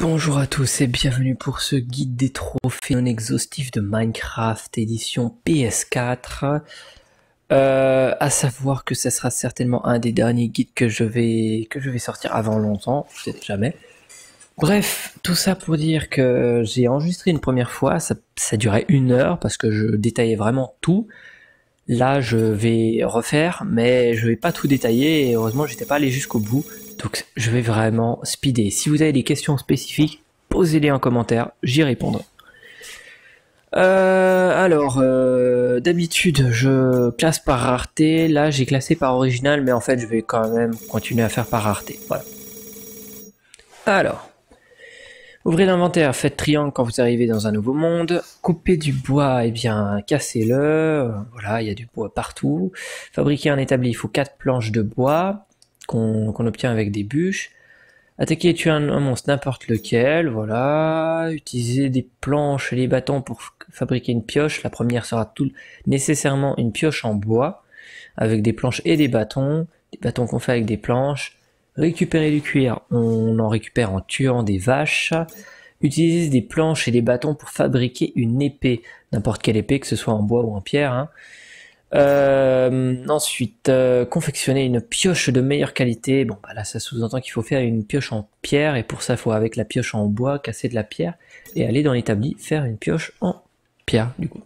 Bonjour à tous et bienvenue pour ce guide des trophées non exhaustifs de Minecraft édition PS4. Euh, à savoir que ce sera certainement un des derniers guides que je vais que je vais sortir avant longtemps, peut-être jamais. Bref, tout ça pour dire que j'ai enregistré une première fois, ça, ça durait une heure parce que je détaillais vraiment tout. Là, je vais refaire, mais je vais pas tout détailler et heureusement, j'étais pas allé jusqu'au bout. Donc, je vais vraiment speeder. Si vous avez des questions spécifiques, posez-les en commentaire, j'y répondrai. Euh, alors, euh, d'habitude, je classe par rareté. Là, j'ai classé par original, mais en fait, je vais quand même continuer à faire par rareté. Voilà. Alors, ouvrez l'inventaire, faites triangle quand vous arrivez dans un nouveau monde. Coupez du bois, et eh bien, cassez-le. Voilà, il y a du bois partout. Fabriquer un établi, il faut 4 planches de bois qu'on obtient avec des bûches. Attaquer et tuer un, monstre, n'importe lequel, voilà. Utiliser des planches et des bâtons pour fabriquer une pioche. La première sera tout nécessairement une pioche en bois, avec des planches et des bâtons. Des bâtons qu'on fait avec des planches. Récupérer du cuir, on en récupère en tuant des vaches. Utiliser des planches et des bâtons pour fabriquer une épée, n'importe quelle épée, que ce soit en bois ou en pierre. Hein. Euh, ensuite, euh, confectionner une pioche de meilleure qualité. Bon, bah là, ça sous-entend qu'il faut faire une pioche en pierre, et pour ça, il faut avec la pioche en bois casser de la pierre et aller dans l'établi faire une pioche en pierre, du coup,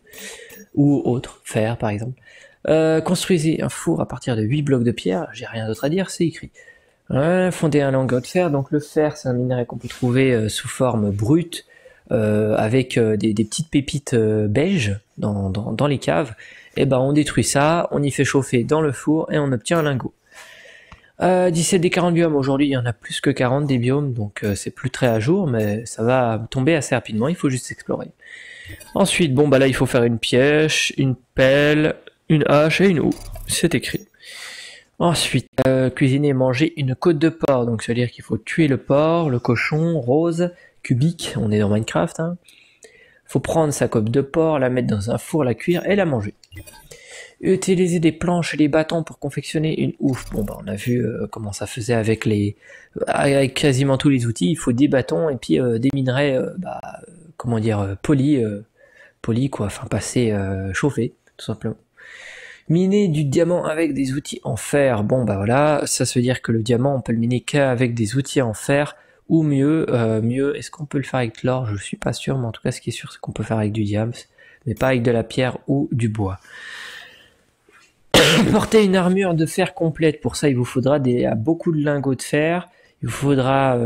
ou autre, fer par exemple. Euh, construisez un four à partir de 8 blocs de pierre. J'ai rien d'autre à dire, c'est écrit. fonder un lingot de fer. Donc le fer, c'est un minerai qu'on peut trouver sous forme brute, avec des, petites pépites beige dans, dans les caves et eh ben on détruit ça, on y fait chauffer dans le four et on obtient un lingot. Euh, 17 des 40 biomes, aujourd'hui il y en a plus que 40 des biomes, donc euh, c'est plus très à jour, mais ça va tomber assez rapidement, il faut juste explorer. Ensuite, bon bah là il faut faire une pièce, une pelle, une hache et une houe, c'est écrit. Ensuite, euh, cuisiner et manger une côte de porc, donc ça veut dire qu'il faut tuer le porc, le cochon, rose, cubique, on est dans Minecraft, hein. Faut prendre sa côte de porc, la mettre dans un four, la cuire et la manger. Utiliser des planches et des bâtons pour confectionner une ouf. Bon bah on a vu euh, comment ça faisait avec les avec quasiment tous les outils. Il faut des bâtons et puis euh, des minerais, euh, bah, comment dire, polis, polis quoi, enfin passer chauffés tout simplement. Miner du diamant avec des outils en fer. Bon bah voilà, ça veut dire que le diamant on peut le miner qu'avec des outils en fer ou mieux, mieux. Est-ce qu'on peut le faire avec l'or? Je suis pas sûr, mais en tout cas ce qui est sûr c'est qu'on peut faire avec du diamant, mais pas avec de la pierre ou du bois. Porter une armure de fer complète, pour ça il vous faudra des, beaucoup de lingots de fer. Il vous faudra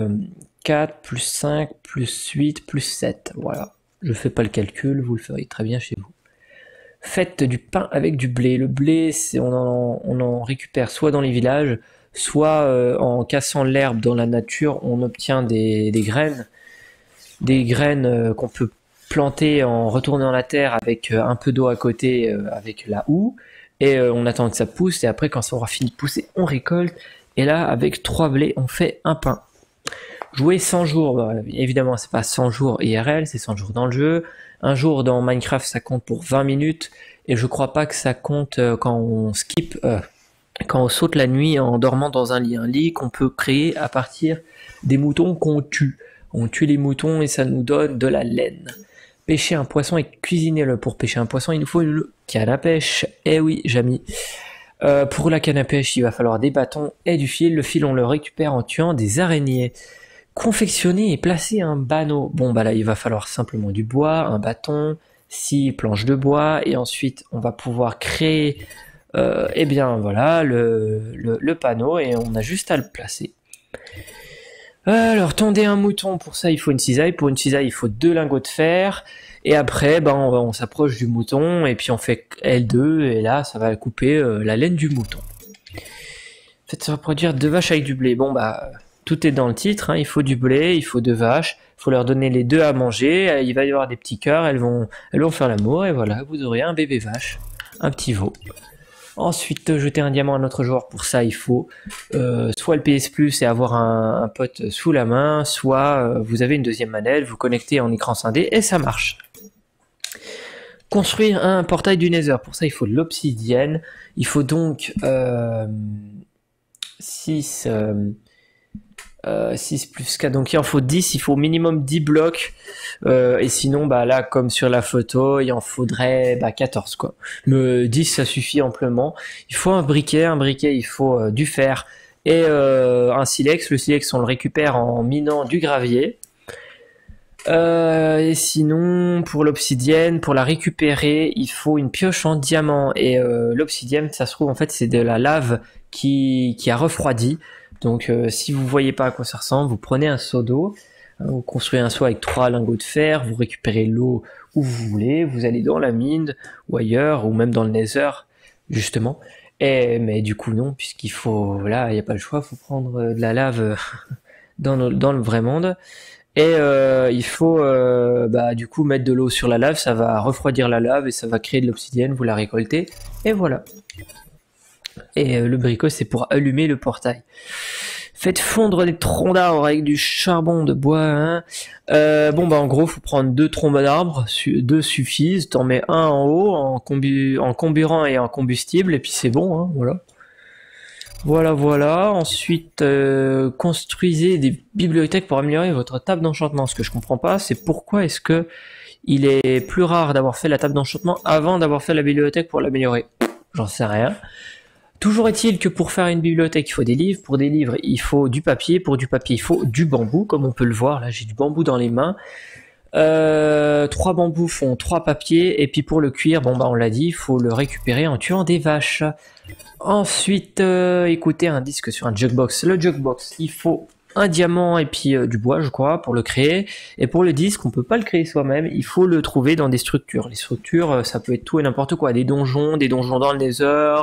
4 euh, plus 5 plus 8 plus 7. Voilà. Je fais pas le calcul, vous le ferez très bien chez vous. Faites du pain avec du blé. Le blé, on en, on en récupère soit dans les villages, soit euh, en cassant l'herbe dans la nature, on obtient des, graines. Des graines euh, qu'on peut planter en retournant la terre avec un peu d'eau à côté avec la houe. Et euh, on attend que ça pousse. Et après quand ça aura fini de pousser on récolte. Et là avec trois blés on fait un pain. Jouer 100 jours bah, évidemment c'est pas 100 jours IRL c'est 100 jours dans le jeu. Un jour dans Minecraft ça compte pour 20 minutes. Et je crois pas que ça compte euh, quand on skip euh, quand on saute la nuit en dormant dans un lit un lit qu'on peut créer à partir des moutons qu'on tue on tue les moutons et ça nous donne de la laine pêcher un poisson et cuisiner-le. Pour pêcher un poisson, il nous faut une canne à pêche. Eh oui, Jamy. Euh, pour la canne à pêche, il va falloir des bâtons et du fil. Le fil, on le récupère en tuant des araignées. Confectionner et placer un banneau. Bon, bah là, il va falloir simplement du bois, un bâton, six planches de bois, et ensuite, on va pouvoir créer, euh, eh bien, voilà, le, panneau, et on a juste à le placer. Alors, tondez un mouton, pour ça il faut une cisaille. Pour une cisaille, il faut deux lingots de fer. Et après, ben, on, s'approche du mouton et puis on fait L2 et là, ça va couper euh, la laine du mouton. Faites se reproduire deux vaches avec du blé. Bon, bah, tout est dans le titre. Hein. Il faut du blé, il faut deux vaches. Il faut leur donner les deux à manger. Il va y avoir des petits cœurs. Elles vont, elles vont faire l'amour et voilà, vous aurez un bébé vache, un petit veau. Ensuite, jeter un diamant à notre joueur. Pour ça, il faut euh, soit le PS Plus et avoir un, pote sous la main, soit euh, vous avez une deuxième manette, vous connectez en écran scindé et ça marche. Construire un portail du Nether. Pour ça, il faut de l'obsidienne. Il faut donc 6 6 plus 4, donc il en faut 10, il faut au minimum 10 blocs. Euh, et sinon, bah là, comme sur la photo, il en faudrait bah, 14 quoi. Le 10, ça suffit amplement. Il faut un briquet, un briquet, il faut euh, du fer et euh, un silex. Le silex, on le récupère en minant du gravier. et sinon, pour l'obsidienne, pour la récupérer, il faut une pioche en diamant. Et l'obsidienne, ça se trouve, en fait, c'est de la lave qui, qui a refroidi. Donc, si vous voyez pas à quoi ça ressemble, vous prenez un seau d'eau vous construisez un seau avec trois lingots de fer, vous récupérez l'eau où vous voulez, vous allez dans la mine ou ailleurs, ou même dans le nether, justement. Et, mais du coup, non, puisqu'il faut, voilà, il n'y a pas le choix, faut prendre euh, de la lave euh, dans, le, vrai monde. Et euh, il faut, euh, bah, du coup, mettre de l'eau sur la lave, ça va refroidir la lave et ça va créer de l'obsidienne, vous la récoltez, et voilà. Et le bricot, c'est pour allumer le portail. Faites fondre des troncs d'arbres avec du charbon de bois. Hein. Euh, bon bah en gros faut prendre deux troncs d'arbres, deux suffisent. T'en mets un en haut en, en comburant et en combustible et puis c'est bon. Hein, voilà. Voilà voilà. Ensuite euh, construisez des bibliothèques pour améliorer votre table d'enchantement. Ce que je comprends pas c'est pourquoi est-ce que il est plus rare d'avoir fait la table d'enchantement avant d'avoir fait la bibliothèque pour l'améliorer? J'en sais rien. Toujours est-il que pour faire une bibliothèque, il faut des livres. Pour des livres, il faut du papier. Pour du papier, il faut du bambou, comme on peut le voir. Là, j'ai du bambou dans les mains. Euh, trois bambous font trois papiers. Et puis pour le cuir, bon bah on l'a dit, il faut le récupérer en tuant des vaches. Ensuite, euh, écoutez un disque sur un jukebox. Le jukebox, il faut un diamant et puis euh, du bois, je crois, pour le créer. Et pour le disque, on peut pas le créer soi-même, il faut le trouver dans des structures. Les structures, euh, ça peut être tout et n'importe quoi, des donjons, des donjons dans le Nether,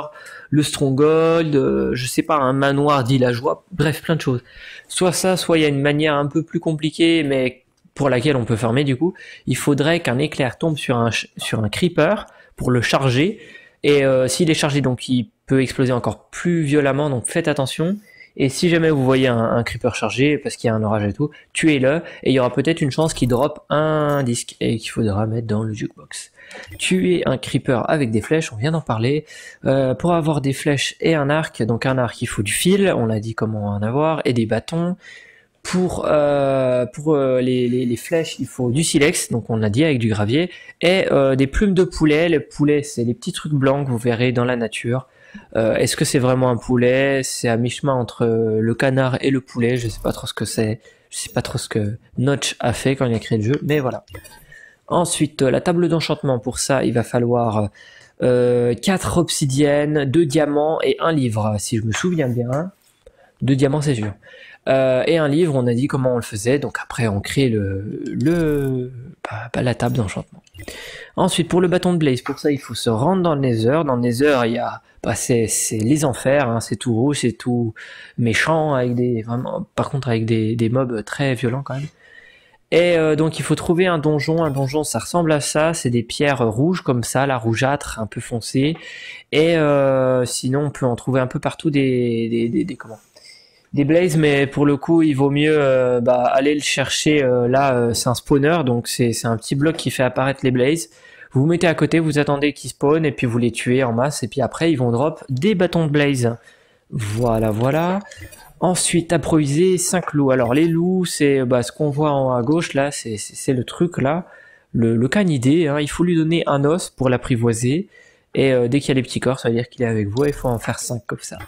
le Stronghold, euh, je sais pas, un manoir villageois, bref, plein de choses. Soit ça, soit il y a une manière un peu plus compliquée, mais pour laquelle on peut fermer du coup. Il faudrait qu'un éclair tombe sur un sur un creeper pour le charger. Et s'il est chargé, donc il peut exploser encore plus violemment, donc faites attention. Et si jamais vous voyez un, creeper chargé parce qu'il y a un orage et tout, tuez-le et il y aura peut-être une chance qu'il drop un disque et qu'il faudra mettre dans le jukebox. Tuer un creeper avec des flèches, on vient d'en parler. Euh, pour avoir des flèches et un arc, donc un arc il faut du fil, on l'a dit comment en avoir, et des bâtons. Pour, euh, euh, les, flèches, il faut du silex, donc on l'a dit avec du gravier, et des plumes de poulet. Les poulets, c'est les petits trucs blancs que vous verrez dans la nature. Euh, est-ce que c'est vraiment un poulet? C'est à mi-chemin entre euh, le canard et le poulet. Je sais pas trop ce que c'est. Je sais pas trop ce que Notch a fait quand il a créé le jeu, mais voilà. Ensuite, euh, la table d'enchantement. Pour ça, il va falloir euh, 4 obsidiennes, 2 diamants et un livre, si je me souviens bien. 2 diamants, c'est sûr. Et un livre, on a dit comment on le faisait. Donc après, on crée le, le bah, la table d'enchantement. Ensuite, pour le bâton de Blaze, pour ça, il faut se rendre dans le Nether. Dans le Nether, il y a bah, c'est les enfers, hein, c'est tout rouge, c'est tout méchant, avec des vraiment, par contre avec des, des mobs très violents quand même. Et euh, donc il faut trouver un donjon. Un donjon, ça ressemble à ça. C'est des pierres rouges comme ça, la rougeâtre, un peu foncée. Et euh, sinon, on peut en trouver un peu partout des, des, des, des comment des blazes, mais pour le coup, il vaut mieux euh, bah, aller le chercher. là, c'est un spawner, donc c'est un petit bloc qui fait apparaître les blazes. Vous vous mettez à côté, vous attendez qu'ils spawnent et puis vous les tuez en masse et puis après ils vont drop des bâtons de blaze. Voilà, voilà. Ensuite, improviser 5 loups. Alors les loups, c'est bah, ce qu'on voit en à gauche là, c'est le truc là, le, canidé. Hein. Il faut lui donner un os pour l'apprivoiser. Et euh, dès qu'il y a les petits corps, ça veut dire qu'il est avec vous. il faut en faire 5 comme ça.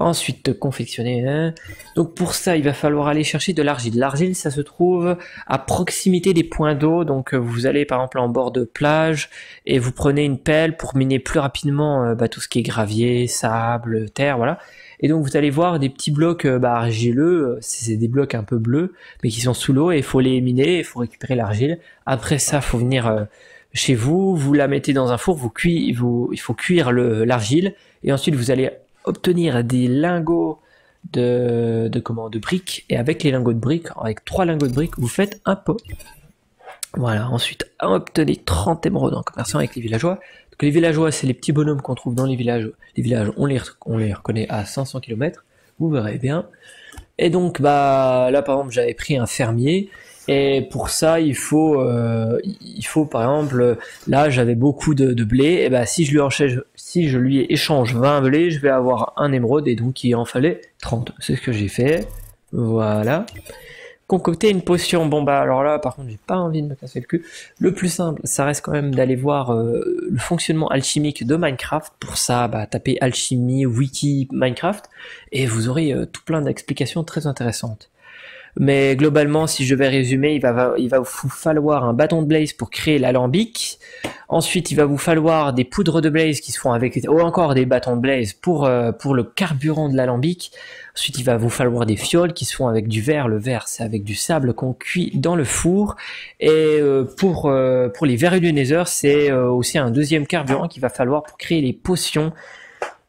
Ensuite, confectionner. Hein. Donc pour ça, il va falloir aller chercher de l'argile. L'argile, ça se trouve à proximité des points d'eau. Donc euh, vous allez par exemple en bord de plage et vous prenez une pelle pour miner plus rapidement euh, bah, tout ce qui est gravier, sable, terre, voilà. Et donc vous allez voir des petits blocs euh, bah, argileux, c'est des blocs un peu bleus, mais qui sont sous l'eau et il faut les miner, il faut récupérer l'argile. Après ça, faut venir chez vous, vous la mettez dans un four, vous cuit, vous, il faut cuire l'argile et ensuite vous allez obtenir des lingots de, de, comment, de briques, et avec les lingots de briques, avec trois lingots de briques, vous faites un pot. Voilà, ensuite, obtenez 30 émeraudes en conversion avec les villageois. Donc, les villageois, c'est les petits bonhommes qu'on trouve dans les villages. Les villages, on les, on les reconnaît à 500 km, vous verrez bien. Et donc, bah, là, par exemple, j'avais pris un fermier, et pour ça, il faut, euh, il faut par exemple, là j'avais beaucoup de, blé, et ben si je lui enchaîne, si je lui échange 20 blés, je vais avoir un émeraude et donc il en fallait 30. C'est ce que j'ai fait. Voilà. Concocter une potion. Bon bah alors là, par contre, j'ai pas envie de me casser le cul. Le plus simple, ça reste quand même d'aller voir euh, le fonctionnement alchimique de Minecraft. Pour ça, bah, tapez alchimie wiki Minecraft et vous aurez euh, tout plein d'explications très intéressantes. Mais globalement, si je vais résumer, il va, vous falloir un bâton de blaze pour créer l'alambic. Ensuite, il va vous falloir des poudres de blaze qui se font avec, ou encore des bâtons de blaze pour, euh, le carburant de l'alambic. Ensuite, il va vous falloir des fioles qui se font avec du verre. Le verre, c'est avec du sable qu'on cuit dans le four. Et euh, pour, euh, pour les verrues du nether, c'est aussi un deuxième carburant qu'il va falloir pour créer les potions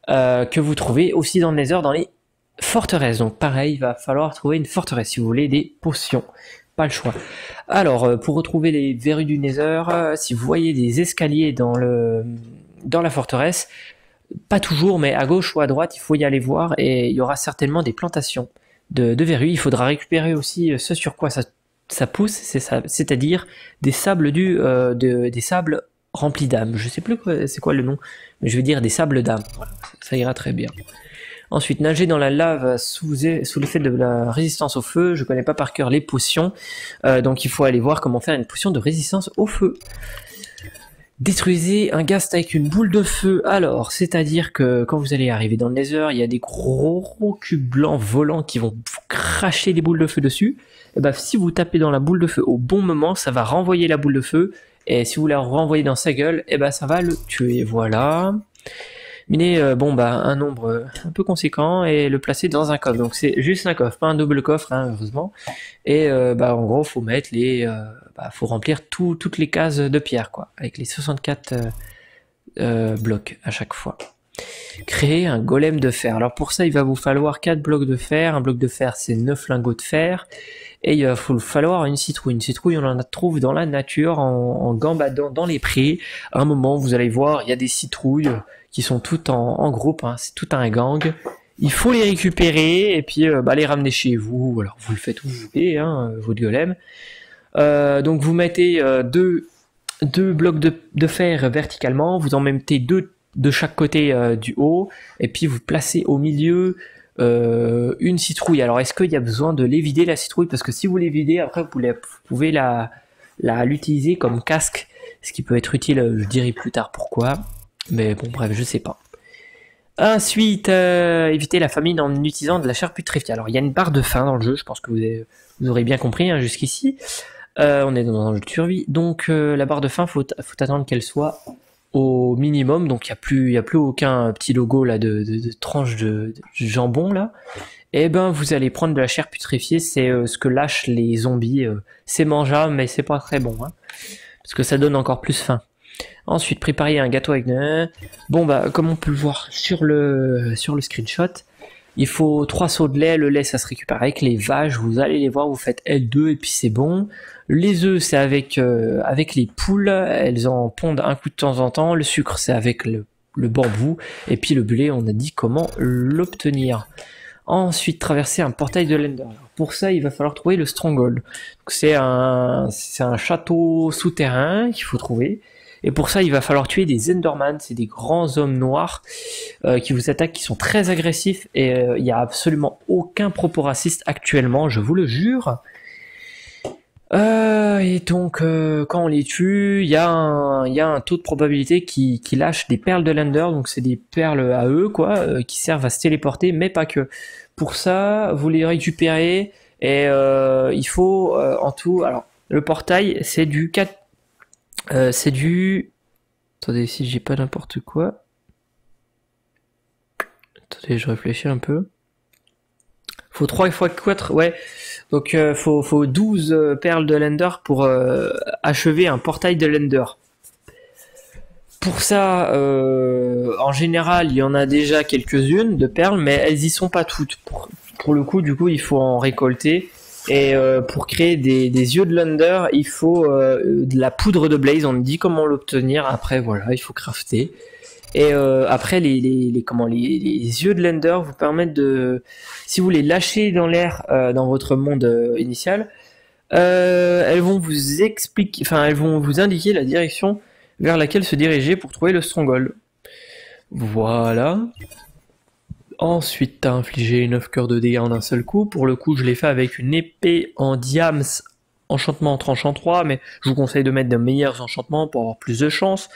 que vous trouvez aussi dans le nether, dans les forteresse. Donc pareil, il va falloir trouver une forteresse si vous voulez des potions. Pas le choix. Alors, euh, pour retrouver les verrues du Nether, euh, si vous voyez des escaliers dans, le, dans la forteresse, pas toujours, mais à gauche ou à droite, il faut y aller voir et il y aura certainement des plantations de, verrues. Il faudra récupérer aussi euh, ce sur quoi ça, ça pousse, c'est-à-dire des sables du, de, des sables remplis d'âme. Je sais plus c'est quoi le nom, mais je vais dire des sables d'âme. ça ira très bien. Ensuite, nager dans la lave sous, sous l'effet de la résistance au feu. Je connais pas par cœur les potions. Euh, donc il faut aller voir comment faire une potion de résistance au feu. Détruisez un ghast avec une boule de feu. Alors, c'est-à-dire que quand vous allez arriver dans le nether, il y a des gros, cubes blancs volants qui vont cracher des boules de feu dessus. Et bah, si vous tapez dans la boule de feu au bon moment, ça va renvoyer la boule de feu. Et si vous la renvoyez dans sa gueule, et bah, ça va le tuer. Voilà miner euh, bon bah un nombre euh, un peu conséquent et le placer dans un coffre. Donc c'est juste un coffre, pas un double coffre hein, heureusement. Et euh, bah en gros faut mettre les, bah, faut remplir toutes les cases de pierre quoi, avec les 64 blocs à chaque fois. Créer un golem de fer. Alors pour ça il va vous falloir 4 blocs de fer. Un bloc de fer c'est 9 lingots de fer. Et il va falloir une citrouille. Une citrouille, on en trouve dans la nature, en, gambadant dans les prés. À un moment, vous allez voir, il y a des citrouilles qui sont toutes en, groupe, hein. c'est tout un gang. Il faut les récupérer et puis euh, bah, les ramener chez vous. Alors vous le faites où vous voulez, hein, votre golem. Euh, donc vous mettez euh, deux, deux blocs de, fer verticalement, vous en mettez deux de chaque côté du haut, et puis vous placez au milieu une citrouille. Alors est-ce qu'il y a besoin de les la citrouille? Parce que si vous les après vous, pouvez la l'utiliser comme casque, ce qui peut être utile, je dirai plus tard pourquoi. Mais bon, bref, je sais pas. Ensuite, euh, éviter la famine en utilisant de la chair putréfiée. Alors, il y a une barre de faim dans le jeu, je pense que vous, aurez bien compris hein, jusqu'ici. Euh, on est dans un jeu de survie, donc euh, la barre de faim, faut, faut attendre qu'elle soit au minimum. Donc, il n'y a, plus, a plus aucun petit logo là de, tranche de, jambon là. Et eh ben, vous allez prendre de la chair putréfiée, c'est ce que lâchent les zombies. c'est mangeable, mais c'est pas très bon, hein, parce que ça donne encore plus faim. Ensuite, préparer un gâteau avec... Bon, bah, comme on peut le voir sur le, sur le screenshot, il faut trois seaux de lait. Le lait, ça se récupère avec les vaches. Vous allez les voir, vous faites L2 et puis c'est bon. Les œufs, c'est avec, euh, avec les poules. Elles en pondent un coup de temps en temps. Le sucre, c'est avec le, bambou. Et puis le blé, on a dit comment l'obtenir. Ensuite, traverser un portail de Lender. Pour ça, il va falloir trouver le Stronghold. C'est un, c'est un château souterrain qu'il faut trouver. Et pour ça, il va falloir tuer des Enderman, c'est des grands hommes noirs euh, qui vous attaquent, qui sont très agressifs et euh, il n'y a absolument aucun propos raciste actuellement, je vous le jure. Euh, et donc, quand on les tue, il y, a un taux de probabilité qui, qui lâche des perles de Lander, donc c'est des perles à eux, quoi, qui servent à se téléporter, mais pas que. Pour ça, vous les récupérez et il faut en tout. Alors, le portail, c'est du 4 euh, c'est du... Attendez, si j'ai pas n'importe quoi. Attendez, je réfléchis un peu. Faut 3 fois 4, ouais. Donc euh, faut, faut 12 euh, perles de Lender pour achever un portail de Lender. Pour ça, en général, il y en a déjà quelques-unes de perles, mais elles y sont pas toutes. pour, le coup, du coup, il faut en récolter. Et euh, pour créer des, yeux de Lunder, il faut euh, de la poudre de blaze. On me dit comment l'obtenir. Après, voilà, il faut crafter. Et euh, après, les, comment, les, yeux de Lunder vous permettent de, si vous les lâchez dans l'air dans votre monde initial, elles vont vous expliquer, enfin, elles vont vous indiquer la direction vers laquelle se diriger pour trouver le stronghold. Voilà. Ensuite, t'as infligé 9 cœurs de dégâts en un seul coup. Pour le coup, je l'ai fait avec une épée en diams enchantement tranchant 3, mais je vous conseille de mettre de meilleurs enchantements pour avoir plus de chance.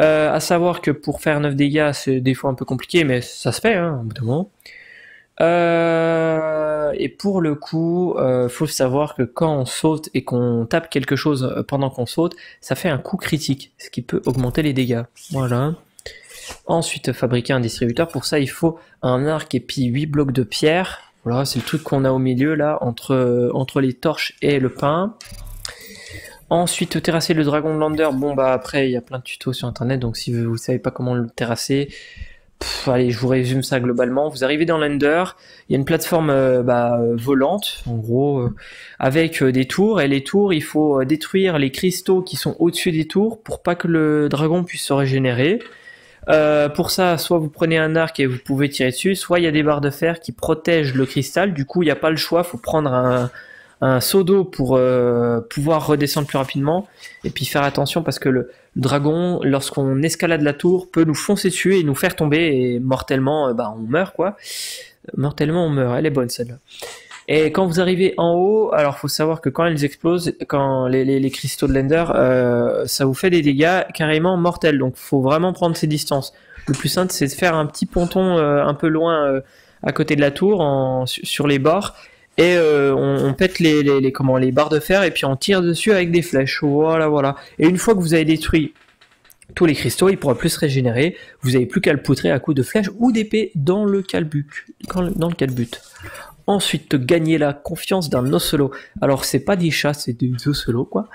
Euh, à savoir que pour faire 9 dégâts, c'est des fois un peu compliqué, mais ça se fait, hein, au bout d'un moment. Euh, et pour le coup, euh, faut savoir que quand on saute et qu'on tape quelque chose pendant qu'on saute, ça fait un coup critique, ce qui peut augmenter les dégâts. Voilà. Ensuite, fabriquer un distributeur. Pour ça, il faut un arc et puis 8 blocs de pierre. Voilà, c'est le truc qu'on a au milieu là, entre, entre les torches et le pain. Ensuite, terrasser le dragon de Lander. Bon, bah après, il y a plein de tutos sur internet, donc si vous ne savez pas comment le terrasser, allez, je vous résume ça globalement. Vous arrivez dans l'Ender, il y a une plateforme euh, bah, volante, en gros, euh, avec euh, des tours. Et les tours, il faut détruire les cristaux qui sont au-dessus des tours pour pas que le dragon puisse se régénérer. Pour ça, soit vous prenez un arc et vous pouvez tirer dessus, soit il y a des barres de fer qui protègent le cristal. Du coup, il n'y a pas le choix, faut prendre un, un seau d'eau pour pouvoir redescendre plus rapidement. Et puis faire attention parce que le, dragon, lorsqu'on escalade la tour, peut nous foncer dessus et nous faire tomber et mortellement, euh, bah, on meurt quoi. Mortellement, on meurt. Elle est bonne celle-là. Et quand vous arrivez en haut, alors faut savoir que quand elles explosent, quand les, cristaux de l'Ender, euh, ça vous fait des dégâts carrément mortels. Donc faut vraiment prendre ses distances. Le plus simple, c'est de faire un petit ponton euh, un peu loin à côté de la tour, sur les bords, et euh, on, pète les, les, comment, les barres de fer et puis on tire dessus avec des flèches. Voilà, voilà. Et une fois que vous avez détruit tous les cristaux, il pourra plus se régénérer. Vous n'avez plus qu'à le poutrer à coups de flèches ou d'épée dans le calbut. Dans le calbut. Ensuite, gagner la confiance d'un ocelot. Alors, c'est pas des chats, c'est des ocelots, quoi,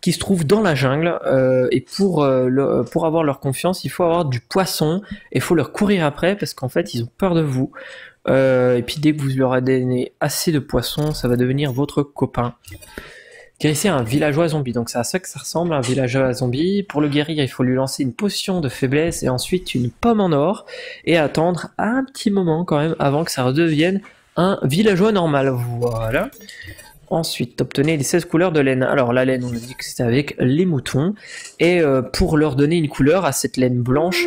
qui se trouvent dans la jungle. Euh, et pour, euh, pour avoir leur confiance, il faut avoir du poisson. Et il faut leur courir après parce qu'en fait, ils ont peur de vous. Euh, et puis dès que vous leur avez donné assez de poissons, ça va devenir votre copain. Guérissez un villageois zombie. Donc c'est à ça que ça ressemble, un villageois zombie. Pour le guérir, il faut lui lancer une potion de faiblesse et ensuite une pomme en or et attendre un petit moment quand même avant que ça redevienne un villageois normal. Voilà. Ensuite, obtenez les 16 couleurs de laine. Alors la laine, on a dit que c'était avec les moutons. Et euh, pour leur donner une couleur à cette laine blanche,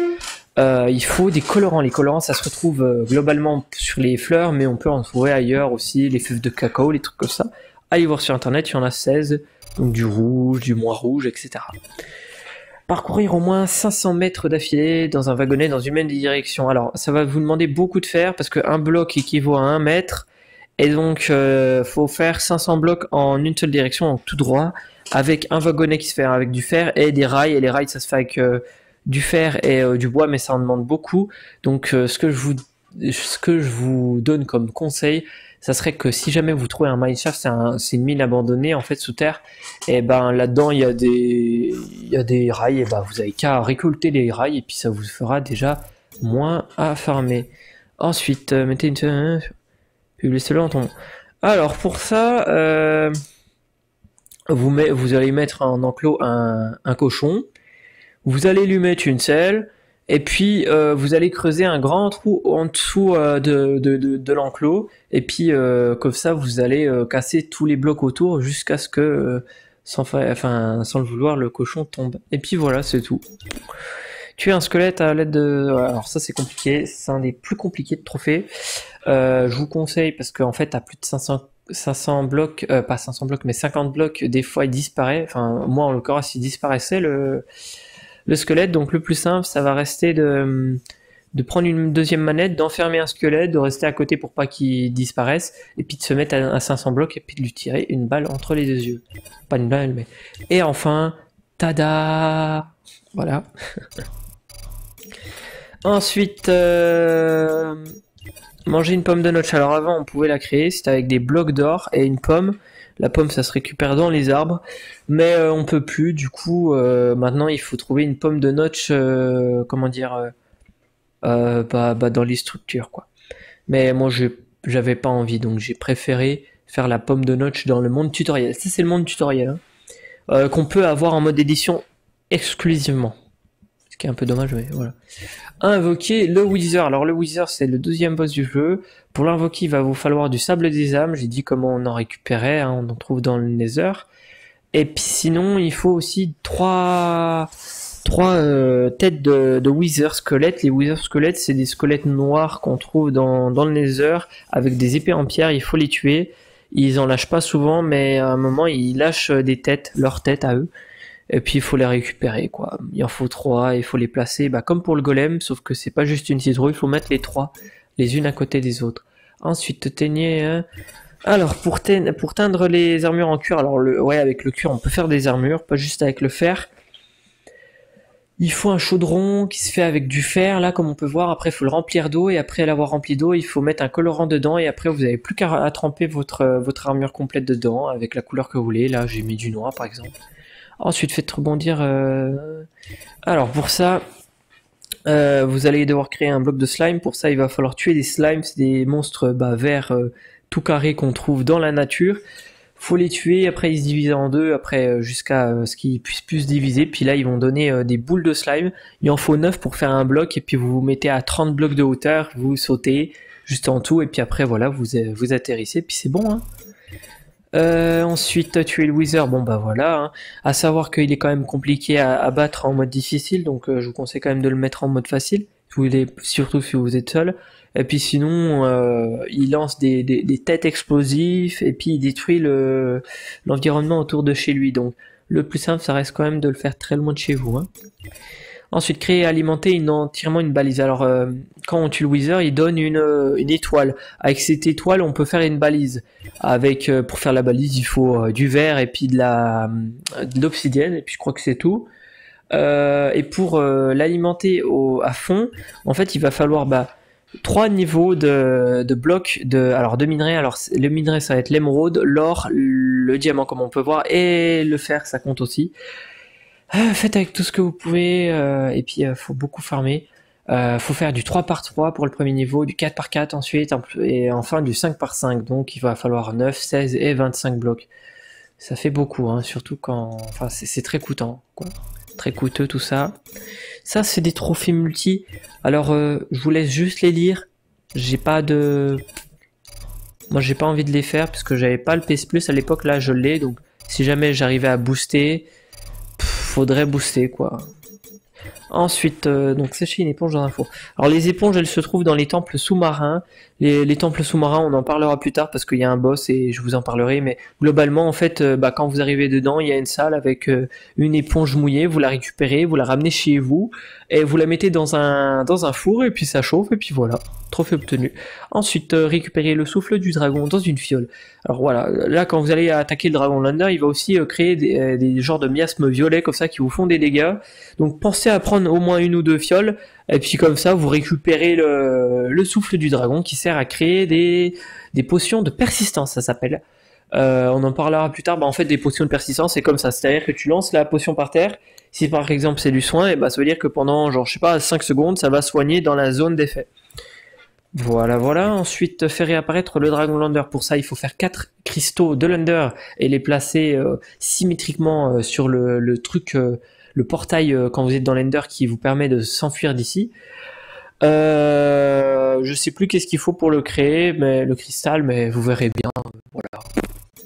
euh, il faut des colorants. Les colorants, ça se retrouve euh, globalement sur les fleurs, mais on peut en trouver ailleurs aussi, les fèves de cacao, les trucs comme ça. Allez voir sur internet, il y en a 16, donc du rouge, du moins rouge, etc. Parcourir au moins 500 mètres d'affilée dans un wagonnet dans une même direction. Alors, ça va vous demander beaucoup de fer parce qu'un bloc équivaut à 1 mètre. Et donc, euh, faut faire 500 blocs en une seule direction, en tout droit, avec un wagonnet qui se fait avec du fer et des rails. Et les rails, ça se fait avec du fer et euh, du bois, mais ça en demande beaucoup. Donc euh, ce que je vous ce que je vous donne comme conseil, ça serait que si jamais vous trouvez un mineshaft, c'est un, une mine abandonnée en fait sous terre, et ben là-dedans il y a des rails, et ben vous avez qu'à récolter les rails et puis ça vous fera déjà moins à farmer. Ensuite, euh, mettez une publiez cela en ton. Alors pour ça, vous, met, vous allez mettre en enclos un cochon vous allez lui mettre une selle, et puis euh, vous allez creuser un grand trou en dessous euh, de, de, de, l'enclos, et puis euh, comme ça vous allez casser tous les blocs autour jusqu'à ce que, sans, enfin, sans le vouloir, le cochon tombe. Et puis voilà, c'est tout. Tuer un squelette à l'aide de... Alors ça c'est compliqué, c'est un des plus compliqués de trophées. je vous conseille parce qu'en fait à plus de 500 500 blocs, pas 500 blocs, mais 50 blocs, des fois il disparaît. Enfin, moi en l'occurrence, il disparaissait le, le squelette. Donc le plus simple, ça va rester de, prendre une deuxième manette, d'enfermer un squelette, de rester à côté pour pas qu'il disparaisse, et puis de se mettre à, 500 blocs et puis de lui tirer une balle entre les deux yeux. Pas une balle, mais... Et enfin, tada Voilà. Ensuite, euh, manger une pomme de notch. Alors avant, on pouvait la créer, c'était avec des blocs d'or et une pomme. La pomme, ça se récupère dans les arbres, mais euh, on peut plus. Du coup, euh, maintenant, il faut trouver une pomme de notch, euh, comment dire, bah, bah, dans les structures, quoi. Mais moi, je j'avais pas envie, donc j'ai préféré faire la pomme de notch dans le monde tutoriel. Ça, c'est le monde tutoriel, hein, qu'on peut avoir en mode édition exclusivement. Qui est un peu dommage, mais voilà invoquer le Wither. Alors le Wither c'est le deuxième boss du jeu. Pour l'invoquer il va vous falloir du sable des âmes. J'ai dit comment on en récupérait, hein. on en trouve dans le Nether. Et puis sinon il faut aussi trois trois euh, têtes de, de squelettes. Les Wither squelettes, c'est des squelettes noirs qu'on trouve dans, dans le Nether avec des épées en pierre. Il faut les tuer. Ils en lâchent pas souvent, mais à un moment, ils lâchent des têtes, leurs têtes à eux. Et puis il faut les récupérer, quoi. Il en faut trois, il faut les placer, bah, comme pour le golem, sauf que c'est pas juste une citrouille, il faut mettre les trois, les unes à côté des autres. Ensuite, teigner. Hein. Alors, pour, teindre les armures en cuir, alors le, ouais, avec le cuir, on peut faire des armures, pas juste avec le fer. Il faut un chaudron qui se fait avec du fer, là, comme on peut voir. Après, il faut le remplir d'eau, et après l'avoir rempli d'eau, il faut mettre un colorant dedans, et après, vous n'avez plus qu'à tremper votre, votre armure complète dedans, avec la couleur que vous voulez. Là, j'ai mis du noir, par exemple. Ensuite, faites rebondir. Euh, alors, pour ça, euh, vous allez devoir créer un bloc de slime. Pour ça, il va falloir tuer des slimes. C'est des monstres bah, verts euh, tout carrés qu'on trouve dans la nature. Faut les tuer. Après, ils se divisent en deux. Après, jusqu'à ce qu'ils puissent plus se diviser. Puis là, ils vont donner des boules de slime. Il en faut 9 pour faire un bloc. Et puis, vous vous mettez à 30 blocs de hauteur. Vous sautez juste en tout. Et puis après, voilà, vous, vous atterrissez. Puis c'est bon. Hein euh, ensuite, tuer le Wither, bon bah voilà. Hein. À savoir qu'il est quand même compliqué à, battre en mode difficile, donc euh, je vous conseille quand même de le mettre en mode facile, surtout si vous êtes seul. Et puis sinon, euh, il lance des, des, têtes explosives et puis il détruit l'environnement autour de chez lui. Donc le plus simple, ça reste quand même de le faire très loin de chez vous. Hein. Ensuite, créer et alimenter une, entièrement une balise. Alors, euh, quand on tue le Wither, il donne une, euh, une, étoile. Avec cette étoile, on peut faire une balise. Avec, euh, pour faire la balise, il faut du verre et puis de la l'obsidienne. Et puis, je crois que c'est tout. et pour l'alimenter à fond, en fait, il va falloir bah, trois niveaux de, de blocs de alors de minerais. Alors, le minerai, ça va être l'émeraude, l'or, le diamant, comme on peut voir, et le fer, ça compte aussi. Euh, faites avec tout ce que vous pouvez, euh, et puis euh, faut beaucoup farmer. faut faire du 3 par 3 pour le premier niveau, du 4 par 4 ensuite, et enfin du 5 par 5. Donc il va falloir 9, 16 et 25 blocs. Ça fait beaucoup, hein, surtout quand... Enfin, c'est très coûtant. Très coûteux tout ça. Ça, c'est des trophées multi. Alors, je vous laisse juste les lire. J'ai pas de... Moi, j'ai pas envie de les faire, puisque j'avais pas le PS Plus à l'époque. Là, je l'ai, donc si jamais j'arrivais à booster faudrait booster quoi. Ensuite, euh, donc sécher une éponge dans un four. Alors les éponges, elles se trouvent dans les temples sous-marins. Les, temples sous-marins, on en parlera plus tard parce qu'il y a un boss et je vous en parlerai. Mais globalement, en fait, euh, bah, quand vous arrivez dedans, il y a une salle avec euh, une éponge mouillée. Vous la récupérez, vous la ramenez chez vous et vous la mettez dans un dans un four et puis ça chauffe et puis voilà, trophée obtenu. Ensuite, récupérez le souffle du dragon dans une fiole. Alors voilà, là quand vous allez attaquer le dragon lander, il va aussi créer des, des genres de miasmes violets comme ça qui vous font des dégâts. Donc pensez à prendre au moins une ou deux fioles, et puis comme ça vous récupérez le, souffle du dragon qui sert à créer des, potions de persistance, ça s'appelle. Euh, on en parlera plus tard. Bah, en fait, des potions de persistance, c'est comme ça. C'est-à-dire que tu lances la potion par terre. Si par exemple c'est du soin, et bah, ça veut dire que pendant, genre, je sais pas, 5 secondes, ça va soigner dans la zone d'effet. Voilà, voilà. Ensuite, faire réapparaître le Dragon Lander. Pour ça, il faut faire 4 cristaux de Lander et les placer euh, symétriquement euh, sur le truc le portail euh, quand vous êtes dans l'Ender qui vous permet de s'enfuir d'ici. Euh, je sais plus qu'est-ce qu'il faut pour le créer, mais le cristal, mais vous verrez bien. Voilà,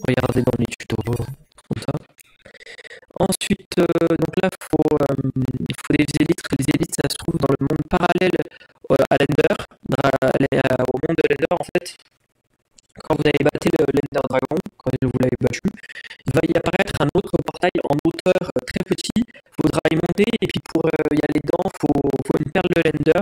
regardez dans les tutos. Ensuite, euh, donc là, il faut des élites. Les élites, ça se trouve dans le monde parallèle à l'Ender, au monde de l'Ender en fait. Quand vous avez battu l'Ender Dragon, quand vous l'avez battu, il va y apparaître un autre portail en hauteur euh, très petit. Il faudra y monter et puis pour euh, y aller dedans, faut, faut, une perle de l'Ender.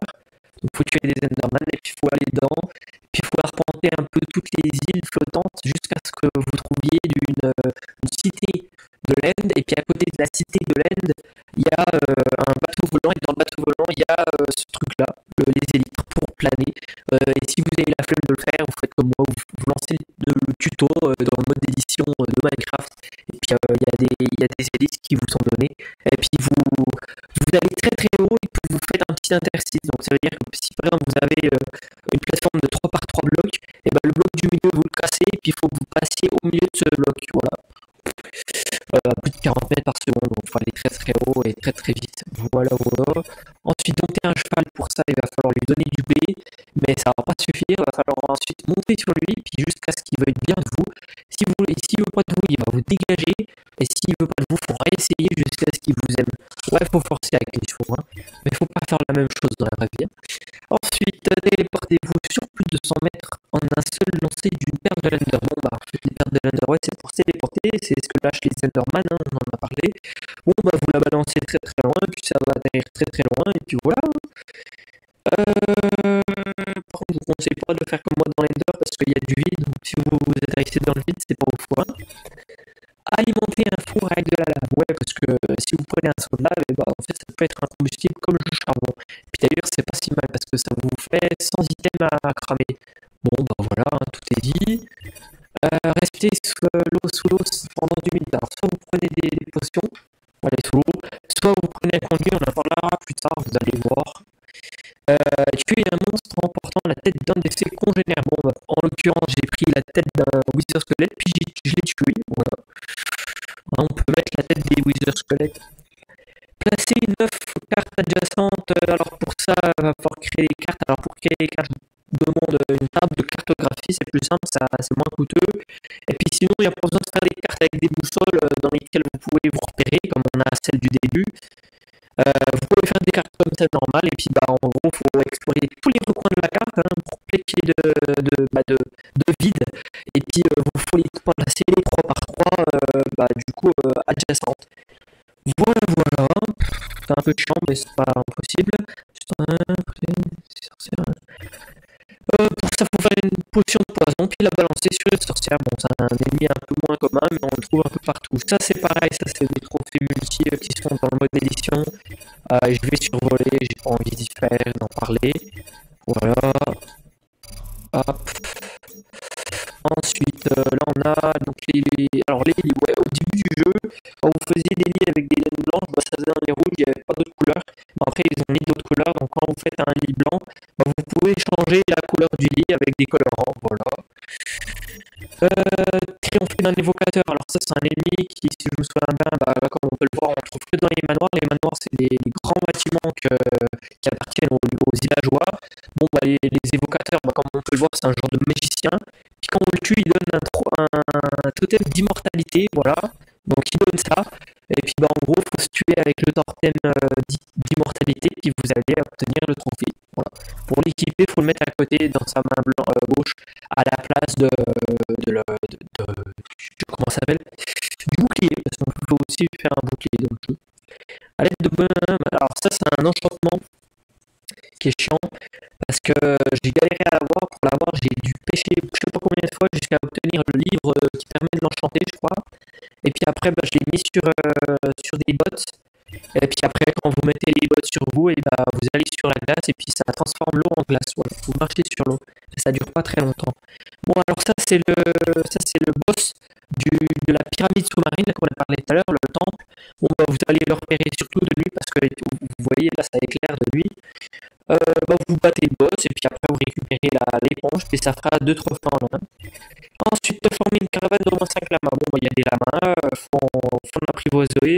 Donc il faut tuer des Enderman et puis il faut aller dedans. Puis il faut arpenter un peu toutes les îles flottantes jusqu'à ce que vous trouviez une, euh, une cité de l'End. Et puis à côté de la cité de l'End, il y a un bateau volant. Et dans le bateau volant, il y a ce truc-là, les élytres pour planer. et si vous avez la flemme de le faire, vous faites comme moi, vous, lancez le, tuto dans le mode d'édition de Minecraft et puis euh, il y, a des, y a des qui vous sont données. Et puis vous, vous allez très très haut et puis vous faites un petit interstice. Donc ça veut dire que si par exemple vous avez euh, une plateforme de 3 par 3 blocs, et ben le bloc du milieu vous le cassez et puis il faut que vous passiez au milieu de ce bloc. Voilà. Voilà, plus de 40 mètres par seconde, donc il faut aller très très haut et très très vite. Voilà, voilà. Ensuite, dompter un cheval, pour ça, il va falloir lui donner du B, mais ça va pas suffire, il va falloir ensuite monter sur lui, puis jusqu'à ce qu'il veuille bien de vous. Si vous s'il veut pas de vous, il va vous dégager, et s'il veut pas de vous, il faudra essayer jusqu'à ce qu'il vous aime. Ouais, faut forcer avec les chevaux, hein. mais faut pas faire la même chose dans la vraie vie. Hein. Ensuite, téléportez-vous sur plus de 100 mètres en un seul lancer d'une paire de Lender. Bon, paires de Lender, ouais, c'est pour téléporter, c'est ce que lâchent les Enderman, hein, on en a parlé. Bon, bah, vous la balancez très très loin, puis ça va atterrir très très loin, et puis voilà. Euh, par contre, je vous conseille pas de faire comme moi dans l'Ender parce qu'il y a du vide, donc si vous, vous êtes resté dans le vide, c'est pas au four. Alimenter un four avec de la lave, ouais, parce que si vous prenez un seau de lave, et bah, en fait, ça peut être un combustible comme le charbon. Puis d'ailleurs, c'est pas si mal parce que ça vous fait 100 items à cramer. Bon, bah voilà, hein, tout est dit. Euh, restez sous l'eau sous l'eau pendant 2 minutes. Alors, soit vous prenez des, potions, sous l'eau, soit vous prenez un conduit, on en parlera plus tard, vous allez voir. Euh, tuer un monstre en portant la tête d'un de ses congénères. Bon, bah, en l'occurrence, j'ai pris la tête d'un Wither squelette, puis je l'ai tué. Voilà. on peut mettre la tête des Wither squelettes. Placer 9 cartes adjacentes. Alors pour ça, il va falloir créer des cartes. Alors pour créer des cartes, demande une table de cartographie, c'est plus simple, c'est moins coûteux. Et puis sinon, il n'y a pas besoin de faire des cartes avec des boussoles euh, dans lesquelles vous pouvez vous repérer, comme on a celle du début. Euh, vous pouvez faire des cartes comme ça normales et puis bah en gros faut explorer tous les recoins de la carte hein, pour péquer de, de, bah, de, de, vide et puis euh, vous faut les placer 3 par 3 euh, bah, du coup adjacentes. Voilà voilà, c'est un peu chiant mais c'est pas impossible. Ça, faut faire une potion de poison, puis la balancer sur une sorcière. Bon, c'est un ennemi un peu moins commun, mais on le trouve un peu partout. Ça, c'est pareil, ça, c'est des trophées multi qui sont dans le mode édition. Euh, je vais survoler, j'ai pas envie d'y faire, d'en parler. Voilà. Hop. Ensuite, euh, là on a donc les, alors les. Ouais, au début du jeu, quand vous faisiez des lits avec des laines blanches, bah, ça faisait un lit rouge, il n'y avait pas d'autres couleurs. Mais après, ils ont mis d'autres couleurs, quand vous faites un lit blanc, bah, vous pouvez changer la couleur du lit avec des colorants. Voilà. Euh, triompher d'un évocateur. Alors ça, c'est un ennemi qui, si je me souviens bien, bah, comme on peut le voir, on trouve que dans les manoirs. Les manoirs, c'est des, grands bâtiments qui appartiennent aux, villageois. Bon, bah, les, évocateurs, bah, comme on peut le voir, c'est un genre de magicien quand on le tue, il donne un, un totem d'immortalité, voilà. Donc il donne ça. Et puis bah, en gros, il faut se tuer avec le totem euh, d'immortalité, puis vous allez obtenir le trophée. Pour l'équiper, il faut le mettre à côté dans sa main blanc, euh, gauche, à la place de, comment s'appelle Du bouclier, parce qu'on peut aussi faire un bouclier dans le jeu. À l'aide de alors ça c'est un enchantement qui est chiant parce que j'ai galéré à l'avoir. Pour l'avoir, j'ai dû pêcher je sais pas combien de fois jusqu'à obtenir le livre qui permet de l'enchanter, je crois. Et puis après, bah, je l'ai mis sur, euh, sur des bottes. Et puis après, quand vous mettez les bottes sur vous, et bah, vous allez sur la glace et puis ça transforme l'eau en glace. Voilà. Vous marchez sur l'eau. Et ça dure pas très longtemps. Bon, alors ça, c'est le, ça, c'est le boss du, de la pyramide sous-marine, comme on a parlé tout à l'heure, le temple. Bon, bah, vous allez le repérer surtout de nuit parce que vous voyez, là, ça éclaire de. Euh, bah, vous battez le boss et puis après vous récupérez l'éponge et ça fera deux trophées en l'un. Ensuite, former une caravane d'au moins 5 lamas. Bon, bah, il y a des lamas, il euh, faut, faut l'apprivoiser.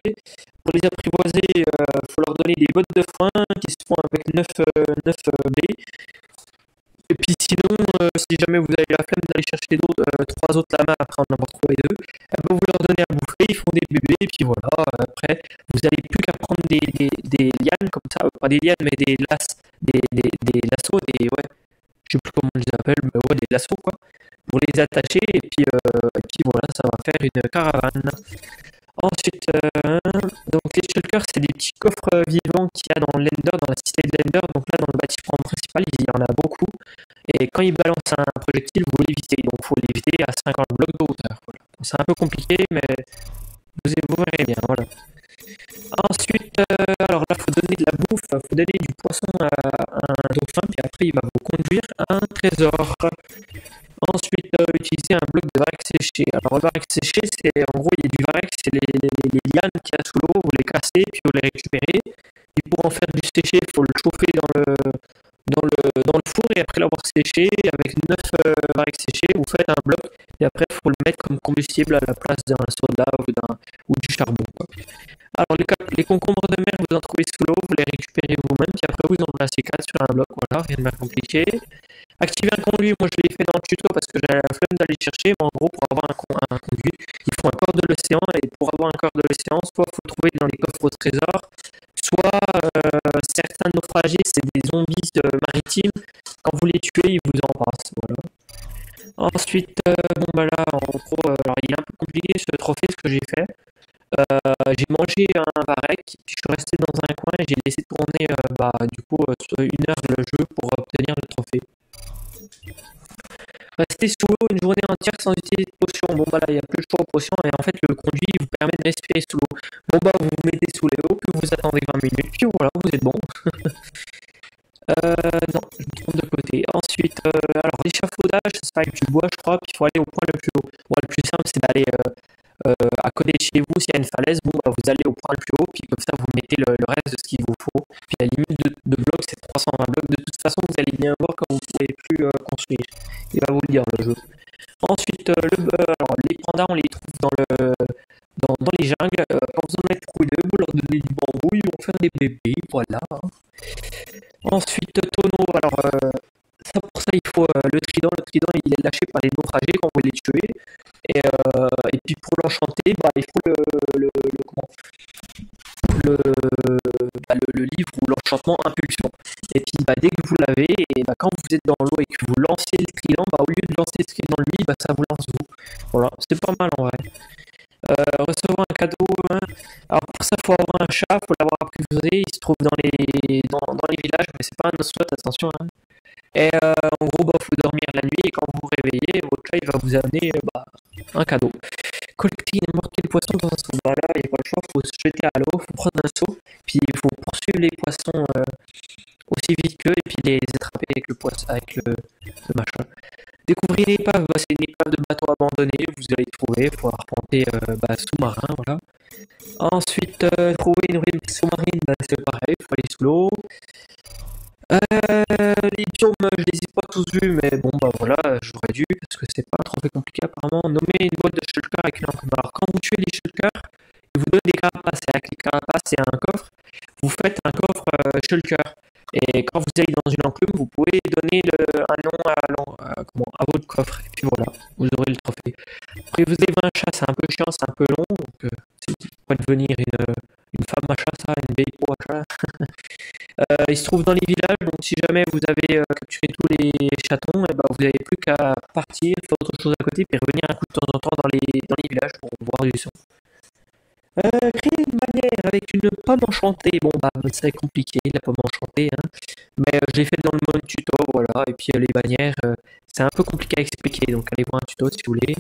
Pour les apprivoiser, il euh, faut leur donner des bottes de frein qui se font avec 9, 9 B. Et puis sinon, si jamais vous avez la flemme d'aller chercher d'autres, trois autres lamas après en avoir trouvé deux, eh ben, vous leur donnez à bouffer, ils font des bébés, et puis voilà, après, vous n'avez plus qu'à prendre des, lianes comme ça, pas des lianes, mais des laces des, des, des lassos, des, ouais, je sais plus comment on les appelle, mais ouais, des lassos, quoi, pour les attacher, et puis, euh, et puis voilà, ça va faire une caravane. Ensuite, euh, donc les shulkers, c'est des petits coffres vivants qu'il y a dans l'Ender, dans la cité de l'Ender. Donc là, dans le bâtiment principal, il y en a beaucoup. Et quand ils balancent un projectile, vous l'évitez. Donc il faut l'éviter à 50 blocs de hauteur. C'est un peu compliqué, mais vous, vous verrez bien. Voilà. Ensuite, euh, alors là, il faut donner de la bouffe, faut donner du poisson à, un dauphin, puis après, il va vous conduire un trésor. Ensuite, euh, utiliser un bloc de varech séché. Alors, le varech séché, c'est en gros, il y a du varech, c'est les, lianes qu'il y a sous l'eau, vous les cassez, puis vous les récupérez. Et pour en faire du séché, il faut le chauffer dans le, dans le, four et après l'avoir séché avec 9 euh, varech séchés, vous faites un bloc et après il faut le mettre comme combustible à la place d'un soda ou, ou du charbon. Alors les, les, concombres de mer, vous en trouvez sous l'eau, vous les récupérez vous-même, puis après vous en placez 4 sur un bloc, voilà, rien de bien compliqué. Activer un conduit, moi je l'ai fait dans le tuto parce que j'ai la flemme d'aller chercher, mais en gros pour avoir un, conduit, il faut un corps de l'océan et pour avoir un corps de l'océan, soit il faut le trouver dans les coffres au trésor, soit euh, certains naufragés, c'est des zombies euh, maritimes, quand vous les tuez, ils vous voilà. Ensuite, euh, bon bah là, en gros, alors il est un peu compliqué ce trophée, ce que j'ai fait. j'ai mangé un varech, puis je suis resté dans un coin et j'ai laissé tourner bah, du coup une heure le jeu pour obtenir le trophée. Rester sous l'eau une journée entière sans utiliser de potion. Bon bah là il n'y a plus le choix aux potions et en fait le conduit vous permet de respirer sous l'eau. Bon bah vous vous mettez sous l'eau, puis vous attendez 20 minutes, puis voilà, vous êtes bon. euh, non, je me de côté. Ensuite, euh, alors l'échafaudage, c'est avec du bois je crois, puis il faut aller au point le plus haut. Bon, le plus simple c'est d'aller euh, à côté de chez vous, s'il y a une falaise, bon, bah, vous allez au point le plus haut, puis comme ça, vous mettez le, reste de ce qu'il vous faut. Puis la limite de, blocs, c'est 320 blocs. De toute façon, vous allez bien voir quand vous pourrez plus euh, construire. Il va vous le dire, le jeu. Ensuite, euh, le, alors, les pandas, on les trouve dans le... Dans, les jungles, quand vous en êtes trouvé deux, vous leur donnez du bambou, ils vont faire des bébés, voilà. Ensuite, tonneau, alors ça, pour ça, il faut le trident. Le trident, il est lâché par les naufragés quand vous les tuez. Et, euh, et puis pour l'enchanter, bah, il faut le, comment? Le, le, livre ou l'enchantement impulsion. Et puis bah, dès que vous l'avez, et bah, quand vous êtes dans l'eau et que vous lancez le trident, bah, au lieu de lancer ce trident lui, bah, ça vous lance vous. Voilà, c'est pas mal en vrai. Euh, recevoir un cadeau. Hein. Alors pour ça, faut avoir un chat, faut l'avoir apprivoisé. Il se trouve dans les, dans, dans les villages, mais c'est pas un oswat, attention. Hein. Et euh, en gros, bah, faut dormir la nuit et quand vous vous réveillez, votre chat il va vous amener bah, un cadeau. Collecter n'importe quel poisson dans un. Bah là, il n'y faut se jeter à l'eau, il faut prendre un seau, puis il faut poursuivre les poissons euh, aussi vite qu'eux et puis les attraper avec le poisson, avec le, machin. Découvrir une épave, bah, c'est une épave de bateau abandonné, vous allez trouver, il faut arpenter euh, bah, sous-marin, voilà. Ensuite, euh, trouver une rue sous-marine, bah, c'est pareil, il faut aller sous l'eau. Euh, les biomes, je les ai pas tous vus, mais bon, bah voilà, j'aurais dû, parce que c'est pas trop compliqué apparemment. Nommer une boîte de shulker avec une encombre. Alors, quand vous tuez les shulkers, ils vous donnent des carapaces, et avec les carapaces et un coffre, vous faites un coffre euh, shulker. Et quand vous allez dans une enclume, vous pouvez donner un nom à, comment, à, votre coffre. Et puis voilà, vous aurez le trophée. Après, vous avez un chat, c'est un peu chiant, c'est un peu long. Donc, euh, pourrait devenir une, femme à chat, Euh, il se trouve dans les villages, donc si jamais vous avez euh, capturé tous les chatons, eh ben vous n'avez plus qu'à partir, faire autre chose à côté, puis revenir un coup de temps en temps dans les, dans les villages pour voir du son. Euh, créer une manière avec une pomme enchantée. Bon, bah, c'est compliqué, la pomme enchantée, hein. mais l'ai fait dans le mode tuto, voilà. Et puis les bannières, c'est un peu compliqué à expliquer, donc allez voir un tuto si vous voulez.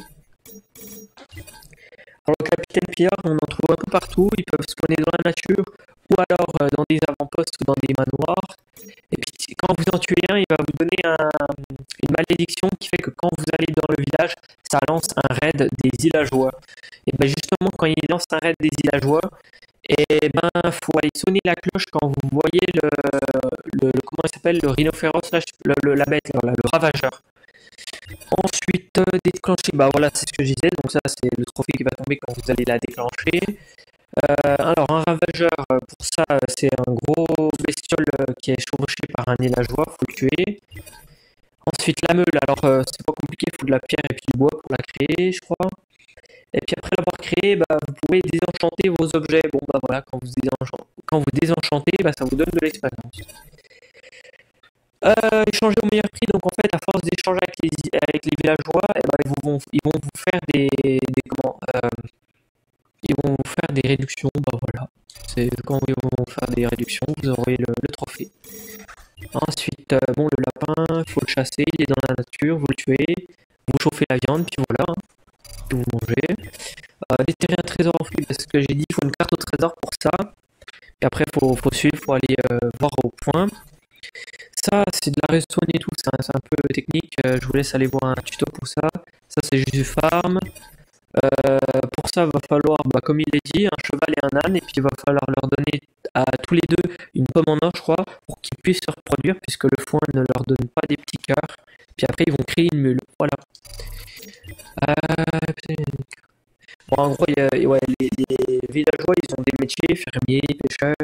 Alors, le capitaine Pierre, on en trouve un peu partout. Ils peuvent spawner dans la nature ou alors euh, dans des avant-postes ou dans des manoirs. Et puis, quand vous en tuez un, il va vous donner une malédiction qui fait que quand vous allez dans le village, ça lance un raid des villageois. Et bien, justement, quand il lance un raid des villageois, et ben, faut aller sonner la cloche quand vous voyez le, le, comment il s'appelle, le rhinophéros, la bête, le ravageur. Ensuite, euh, déclencher, bah voilà, c'est ce que je disais, donc ça c'est le trophée qui va tomber quand vous allez la déclencher. Euh, alors, un ravageur, euh, pour ça, c'est un gros bestiole qui est chevauché par un élageois, faut le tuer. Ensuite, la meule, alors c'est pas compliqué, il faut de la pierre et puis du bois pour la créer, je crois. Et puis après l'avoir créé, bah, vous pouvez désenchanter vos objets. Bon, bah voilà, quand vous, désenchantez, bah, ça vous donne de l'expérience. Euh, échanger au meilleur prix, donc en fait, à force d'échanger avec les, villageois, eh ben, ils, vont, vous faire des, euh, ils vont vous faire des réductions, bah voilà. C'est quand ils vont faire des réductions, vous aurez le, trophée. Ensuite, euh, bon, le lapin, il faut le chasser, il est dans la nature, vous le tuez, vous chauffez la viande, puis voilà, vous mangez. Euh, déterrer un trésor parce que j'ai dit, il faut une carte au trésor pour ça. Et après, il faut, faut suivre, faut aller euh, voir au point. Ça, c'est de la redstone et tout, c'est un, peu technique. Je vous laisse aller voir un tuto pour ça. Ça, c'est juste du farm. Euh, ça, va falloir, bah, comme il est dit, un cheval et un âne, et puis il va falloir leur donner à tous les deux une pomme en or, je crois, pour qu'ils puissent se reproduire, puisque le foin ne leur donne pas des petits cœurs. Puis après, ils vont créer une mule. Voilà. Euh, en gros, les, villageois, ils ont des métiers, fermiers, pêcheurs,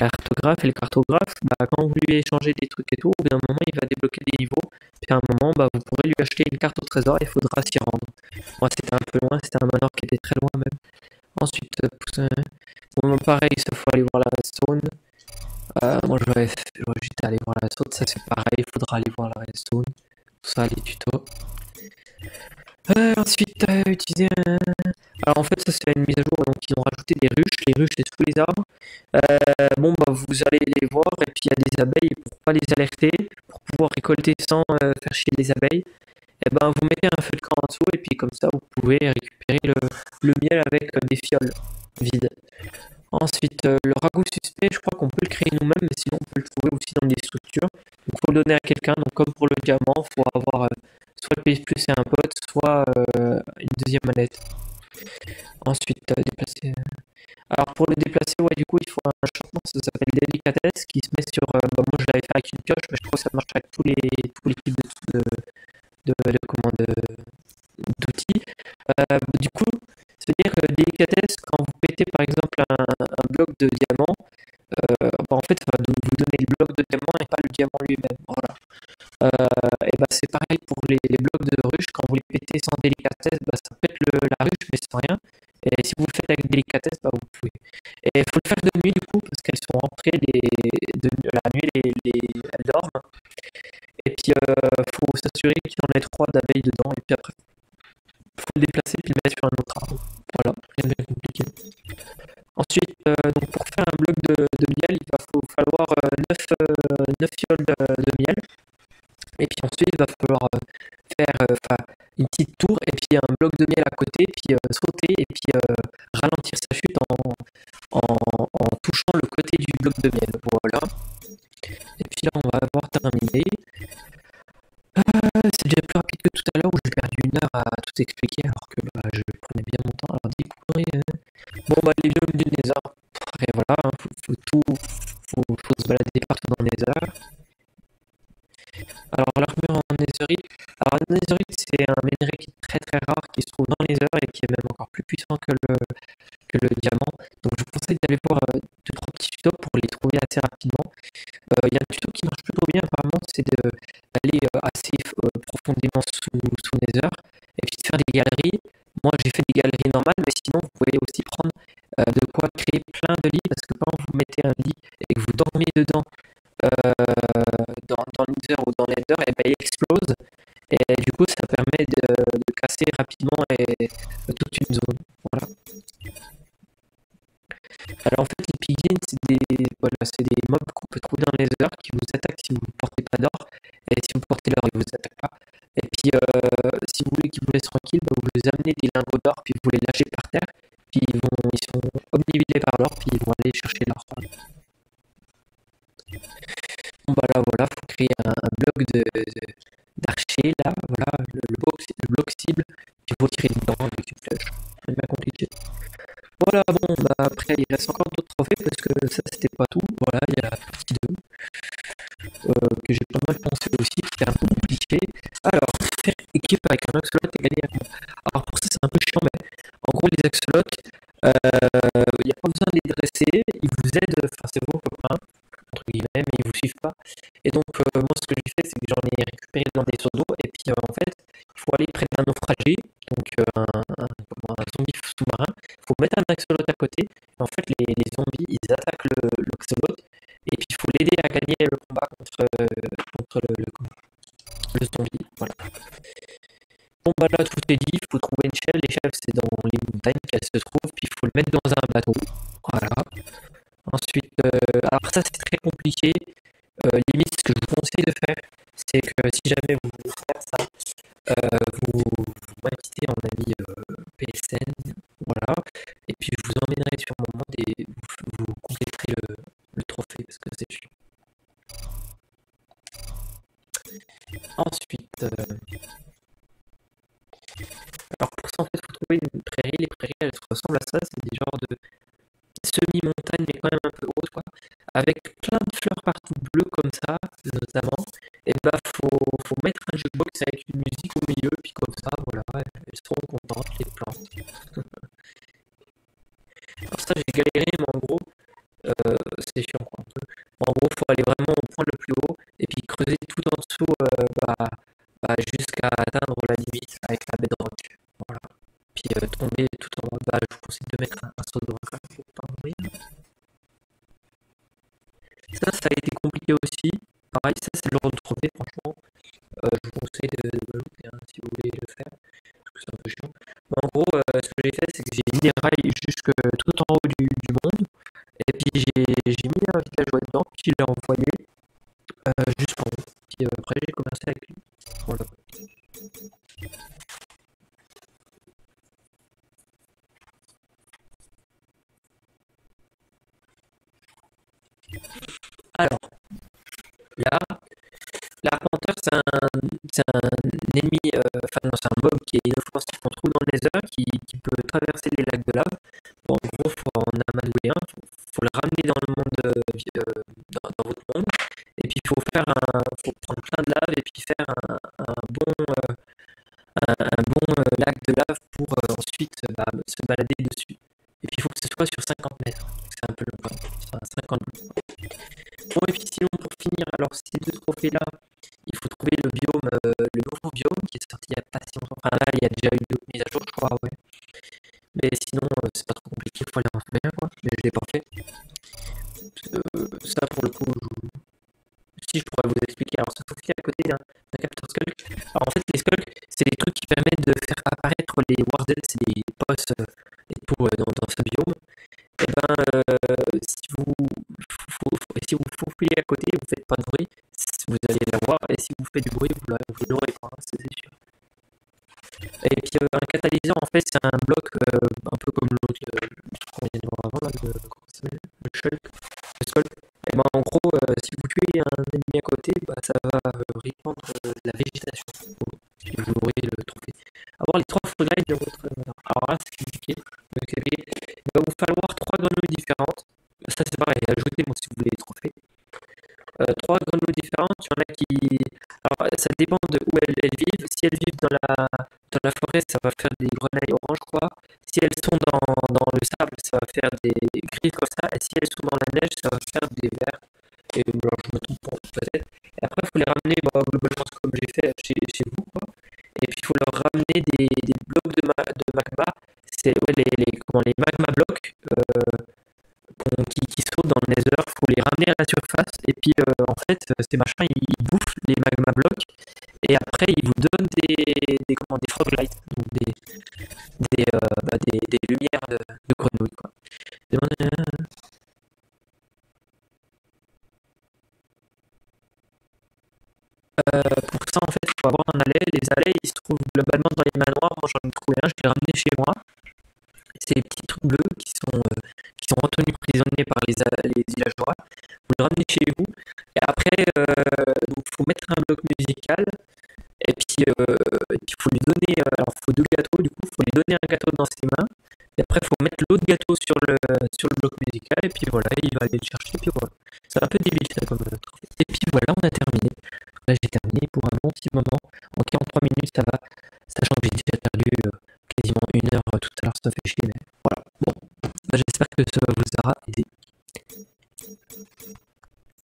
cartographe et le cartographe, bah, quand vous lui échangez des trucs et tout, au bout d'un moment, il va débloquer des niveaux. Puis à un moment, bah, vous pourrez lui acheter une carte au trésor et il faudra s'y rendre. Moi, c'était un peu loin, c'était un manoir qui était très loin même. Ensuite, euh, bon, pareil, il faut aller voir la redstone. Euh, moi, j'aurais juste aller voir la redstone, ça c'est pareil, il faudra aller voir la redstone. Tout ça, les tutos. Ensuite, utiliser un... Alors en fait, ça c'est une mise à jour, donc ils ont rajouté des ruches. Les ruches, c'est tous les arbres. Euh, bon, bah vous allez les voir, et puis il y a des abeilles, pour pas les alerter, pour pouvoir récolter sans euh, faire chier les abeilles, et eh ben vous mettez un feu de camp en dessous, et puis comme ça, vous pouvez récupérer le, miel avec euh, des fioles vides. Ensuite, le ragoût suspect, je crois qu'on peut le créer nous-mêmes, mais sinon on peut le trouver aussi dans des structures. Donc il faut le donner à quelqu'un, donc comme pour le diamant, il faut avoir soit le PS Plus et un pote, soit euh, une deuxième manette. Ensuite, euh, déplacer. Euh, alors pour le déplacer, ouais, du coup, il faut un changement, ça s'appelle délicatesse, qui se met sur. bah, moi, je l'avais fait avec une pioche, mais je crois que ça marche avec tous les tous les types de de, de, d'outils. du coup, c'est-à-dire que délicatesse, quand vous pétez par exemple un, un bloc de diamant, bah, en fait, ça va vous donner le bloc de diamant et pas le diamant lui-même. Voilà. Euh, et bah, c'est pareil pour les, blocs de ruche, quand vous les pétez sans délicatesse, bah, ça pète la ruche mais sans rien. Et si vous le faites avec délicatesse, bah, vous pouvez. Et il faut le faire de nuit du coup, parce qu'elles sont rentrées les, de, la nuit, les, les, elles dorment. Et puis il euh, faut s'assurer qu'il y en ait trois d'abeilles dedans, et puis après, faut le déplacer puis le mettre sur un autre arbre. Voilà, rien de compliqué. Ensuite, euh, donc pour faire un bloc de, miel, il va falloir 9, 9 fioles de miel. Et puis ensuite, il va falloir euh, faire euh, une petite tour et puis un bloc de miel à côté, puis euh, sauter et puis ralentir sa chute en, en, touchant le côté du bloc de miel. Voilà. Et puis là, on va avoir terminé. c'est déjà plus rapide que tout à l'heure où j'ai perdu une heure à tout expliquer alors que bah, je prenais bien mon temps. Alors découvrir. Bon bah les biomes du Nether. Et voilà, il hein, faut, tout, faut, faut se balader partout dans les Nether. Alors l'armure en netherite, alors netherite c'est un minerai qui est très très rare, qui se trouve dans les heures et qui est même encore plus puissant que le, diamant. Donc je vous conseille d'aller voir euh, deux trois petits tutos pour les trouver assez rapidement. Euh, il y a un tuto qui marche plutôt bien apparemment, c'est d'aller euh, assez profondément sous, sous nether et puis de faire des galeries. Moi j'ai fait des galeries normales, mais sinon vous pouvez aussi prendre de quoi créer plein de lits parce que quand vous mettez un lit et que vous dormez dedans dans, dans l'user ou dans l'header, et ben, il explose. Et du coup, ça permet de, casser rapidement et, toute une zone. Voilà. Alors en fait, les piglins, c'est des mobs qu'on peut trouver dans les heures qui vous attaquent si vous ne portez pas d'or. Et si vous portez l'or, ils ne vous attaquent pas. Et puis, euh, si vous voulez qu'ils vous laissent tranquille, bah, vous les amenez des lingots d'or, puis vous les lâchez par terre. Puis ils, vont, ils sont obnubilés par l'or, puis ils vont aller chercher l'or. Bon bah là voilà, faut créer un, bloc de, là, voilà, le, bloc, le bloc cible, il faut tirer dedans avec une flèche. C'est bien compliqué. Voilà, bon, bah après il reste encore d'autres trophées parce que ça c'était pas tout. Voilà, il y a la partie 2 euh, que j'ai pas mal pensé aussi, c'était un peu compliqué. Alors, faire équipe avec un axolot et gagner un coup. Alors pour ça c'est un peu chiant, mais en gros les axolotes, euh, il n'y a pas besoin de les dresser, ils vous aident, enfin c'est vos copains, guillemets, mais ils vous suivent pas. Et donc, euh, moi, ce que j'ai fait, c'est que j'en ai récupéré dans des seaux d'eau, et puis euh, en fait, il faut aller près d'un naufragé, donc euh, un, zombie sous-marin, il faut mettre un axolot à côté, et en fait, les, zombies, ils attaquent l'axolot, et puis il faut l'aider à gagner le combat contre, contre le, zombie. Voilà. Bon bah là tout est dit, il faut trouver une les chèvres c'est dans les montagnes qu'elles se trouvent, puis il faut le mettre dans un bateau. Voilà. Ensuite, euh, alors ça c'est très compliqué. Euh, limite, ce que je vous conseille de faire, c'est que si jamais vous voulez faire ça, euh, vous, vous m'invitez en ami PSN, voilà, et puis je vous emmènerai sur mon monde et vous, vous compléterez le, trophée parce que c'est chiant. Ensuite, alors pour ça en fait, il faut trouver une prairie. Les prairies, elles ressemblent à ça, c'est des genres de semi-montagne, mais quand même un peu haute, quoi, avec plein de fleurs partout bleues comme ça, notamment, et bah faut, faut mettre un jukebox avec une musique au milieu, puis comme ça, voilà, elles seront contentes, les plantes. Alors ça, j'ai galéré, mais en gros, euh, c'est chiant, quoi, un peu. En gros, faut aller vraiment au point le plus haut, et puis creuser tout en dessous, euh, bah, bah, jusqu'à atteindre la limite avec la baie de roc. Voilà. Puis euh, tomber tout en bas, bah, je vous conseille de mettre un, aussi. Pareil, ça c'est le de trophée, franchement. Euh, je vous conseille de, de hein, si vous voulez le faire, parce que c'est un peu chiant. Mais en gros, euh, ce que j'ai fait, c'est que j'ai mis des rails jusque tout en haut du, monde, et puis j'ai mis un villageois dedans, puis je l'ai envoyé euh, jusqu'en haut. Puis après, j'ai commencé avec traverser les lacs de lave. Bon, en gros, faut en amadouer un, faut, faut le ramener dans le monde, euh, euh, dans, votre monde, et puis il faut faire un, faut prendre plein de lave et puis faire un, bon, euh, un, bon lac de lave pour ensuite se balader dessus. Et puis il faut que ce soit sur 50 mètres, c'est un peu même, enfin 50 mètres. Bon, et puis sinon, pour finir, alors ces deux trophées-là, il faut trouver le biome, euh, le nouveau biome qui est sorti il n'y a pas si longtemps. Enfin là, il y a déjà eu deux mises à jour, je crois, ouais. Mais sinon, euh, c'est pas trop compliqué, il faut aller en faire, quoi. Mais je l'ai pas fait. Euh, ça, pour le coup, je... si je pourrais vous expliquer. Alors, ça trouve à côté d'un capteur Skulk? Alors, en fait, les Skulk, c'est des trucs qui permettent de faire apparaître les Wardens, c'est des boss euh, et tout dans, dans ce biome. Et eh ben, euh, si vous si vous faufilez à côté, vous faites pas de bruit, vous allez la voir, et si vous faites du bruit, vous l'aurez pas, hein, c'est sûr. Et puis euh, un catalyseur, en fait, c'est un bloc euh, un peu comme l'autre, qu'on vient de voir avant, là, le, shulk, le skull. Et ben en gros, euh, si vous tuez un ennemi à côté, bah, ça va euh, répandre euh, la végétation. Et vous aurez le trophée. Avoir les trois frugrides de votre. Alors là, c'est compliqué. Il va vous falloir trois grenouilles différentes. Ça, c'est pareil, ajoutez-moi si vous voulez les trophées. Euh, trois grenouilles différentes. Il y en a qui. Alors, ça dépend de où elles, vivent. Si elles vivent dans la, dans la forêt, ça va faire des grenailles orange, quoi. Si elles sont dans, dans le sable, ça va faire des grises comme ça. Et si elles sont dans la neige, ça va faire des verts. Et je me trompe peut-être. Et après, il faut les ramener bah, globalement comme j'ai fait chez, chez, vous, quoi. Et puis, il faut leur ramener des, des blocs de, ma, de magma. C'est les, les, les magma blocs. Euh, qui, qui, sautent dans le nether, il faut les ramener à la surface et puis euh, en fait ces machins ils, bouffent les magma blocs et après ils vous donnent des, des, des frog lights, donc des, euh, bah, des, des, lumières de, de grenouilles. Quoi. Euh, pour ça en fait il faut avoir un allais, les allais ils se trouvent globalement dans les manoirs, moi j'en ai trouvé un, je l'ai ramené chez moi ces petits trucs bleus qui sont, euh, qui sont retenus prisonniers par les, les villageois. Vous le ramenez chez vous. Et après, faut mettre un bloc musical. Et puis, euh, il faut lui donner. Euh, alors, faut deux gâteaux. Du coup, faut lui donner un gâteau dans ses mains. Et après, il faut mettre l'autre gâteau sur le, sur le bloc musical. Et puis voilà, il va aller le chercher. Et puis voilà. C'est un peu débile comme trophée. Et puis voilà, on a terminé. Là, j'ai terminé pour un bon petit moment. En 43 minutes, ça va. Sachant que j'ai déjà perdu quasiment une heure tout à l'heure, ça fait chier, mais voilà. Bon, j'espère que ça vous aura aidé.